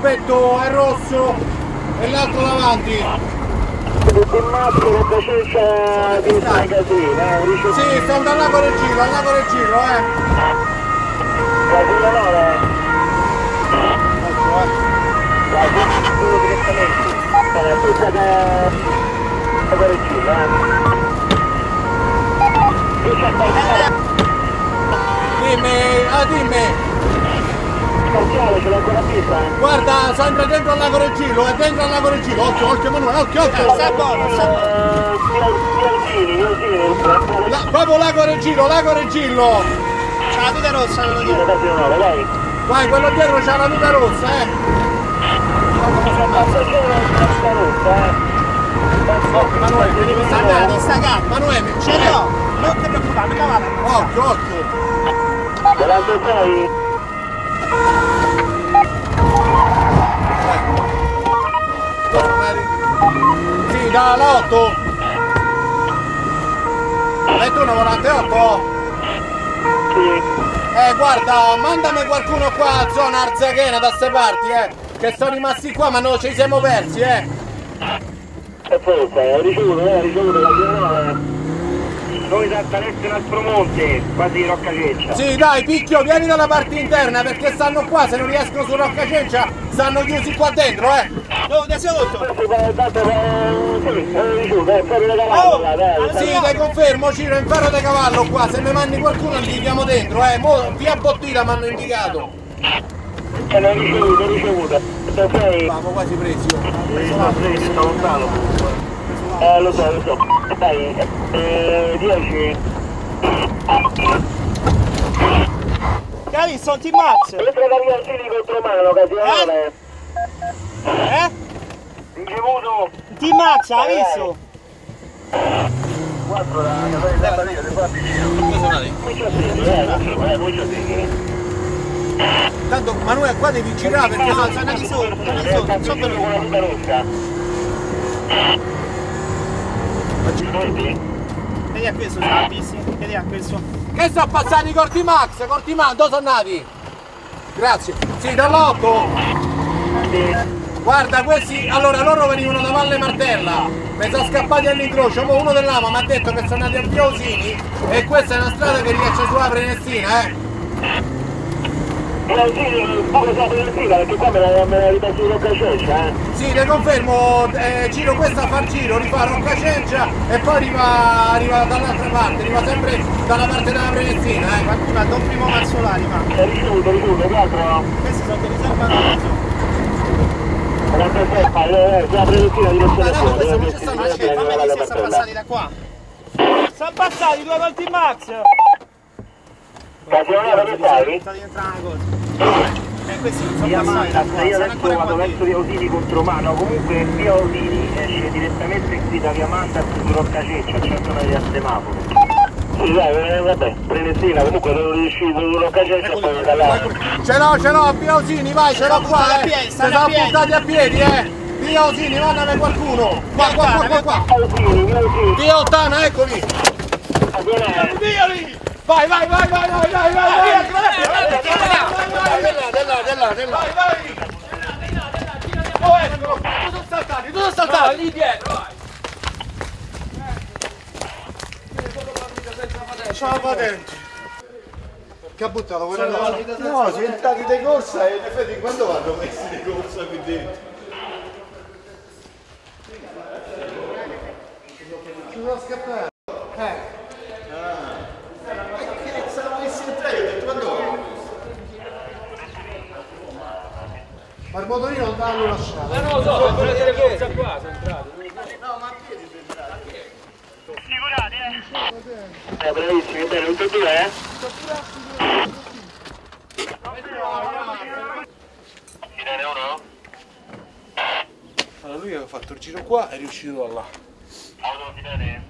gruppetto è rosso e l'altro davanti. Tutti in maschera, caccia di sta casino, eh. Sì, stanno al lago del giro, al lago del giro, eh. Casino 9, Ecco, eh. la giusto direttamente. Allora, tutta che... Lago del giro, eh. C'è. Dimmi, ah dimmi. Guarda, Sandra, dentro al lago Regilo, è eh, dentro al lago Regilo, occhio, occhio Emanuele, occhio, occhio! Sta buono, sta buono! Proprio lago Regillo, lago Regillo! C'ha la tuta rossa quello dietro. Dai. Vai, quello dietro c'ha la tuta rossa, eh! Manuele, andate, staccate! Emanuele, ce l'ho! Non ti preoccupare, cavate! Occhio, occhio! Volante sei? E una volante 8? sì. Eh, guarda, mandami qualcuno qua a zona Arzachena da ste parti, eh. Che sono rimasti qua, ma non ci siamo persi, eh. E forza, ho ricevuto, eh, ho ricevuto la giornata. Noi esattamente in Aspromonte, quasi Rocca Ceccia. Sì, dai, picchio, vieni dalla parte interna perché stanno qua, se non riescono su Rocca Cencia, stanno chiusi qua dentro, eh. Dove sei è è da cavallo, Oh, dai. allora- Sì, te confermo, Ciro, in ferro di cavallo qua, se mi mandi qualcuno li chiamo dentro, eh. Mo, via Bottila mi hanno indicato. E l'ho ricevuto. 46, Siamo quasi presi. oh. comunque. Eh, lo so, lo so. Dai, eh, 10. Che hai visto? Un team max? Lettera da Rialzini contro mano, occasionale. Eh? Ricevuto. Un team max, hai visto? 4 da Casaria da Barriga, qua vicino. Eh. Tanto Manuel qua devi girare perché No, sono... sono di sotto, sono di Eh, sotto, sta Vedi? A questo, c'ha la bici, vedi a questo. Che sono passati i corti Max, corti Max, dove sono andati? Grazie. Sì, dall'8. Sì. Guarda, questi, allora loro venivano da Valle Martella, mi sono scappati all'incrocio, mo uno dell'Ama mi ha detto che sono andati a Biosini e questa è una strada che riesce sulla Prenestina, eh. Rialzini, poco sa Rialzina, perché qua me la, me la ripasso Rocca Ceccia, eh. Sì, le confermo, eh, giro questa fa il giro, rifà Rocca Cencia e poi arriva, arriva dall'altra parte, arriva sempre dalla parte della Prenestina, eh. Qualcuno ha un primo Marzolari, ma Ho ricevuto, ricevuto, 4. questi sono di riserva rosso. 46, eh, sulla Prenestina direzione Ma no, questo non fuori, ci sta, eh, ma c'è, Fammi che si sono Martella. passati da qua. Sono passati due col team max. Casino 9 che stai? Sta diventando una cosa. Eh, questi non sono passati qua, io adesso vado qua verso via Osini contro mano, comunque via Osini esce direttamente qui da Diamanda su Rocca Ceccia, a 100 metri dal semaforo. Sì dai, eh, vabbè, Prenestina, comunque sono riuscito su Rocca Ceccia e poi da là. Ce l'ho, ce l'ho, Biosini, vai, ce l'ho qua, a eh. stanno sono a piedi. buttati a piedi, eh. Biosini, mandami qualcuno. Qua, qua, qua, qua, qua. Via Osini, via Osini, Via Ottana, Vai, vai, vai, vai, vai, vai, vai, vai. Della, della, della. Vai, vai. Oh, eccolo. Tu sono saltati, tu sono saltati. lì dietro, vai. Ciao, patente. Che ha buttato quella là? No, si entrati di corsa e in effetti quando vanno questi di corsa qui dentro? Ci sono scappato. Eh. Che se l'hanno messi in tre, ho detto quando vanno? Ma il motorino non l'hanno lasciato. Non lo so, sono delle corsa qua, sono entrati. Eh, bravissimi, bene, tutti e due, eh? Sirene uno? Allora lui aveva fatto il giro qua e è riuscito da là. Auto, sirene?